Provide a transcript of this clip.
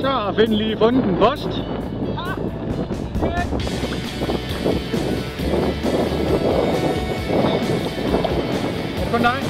Så har Finn lige fundet en post. Er det kun dig?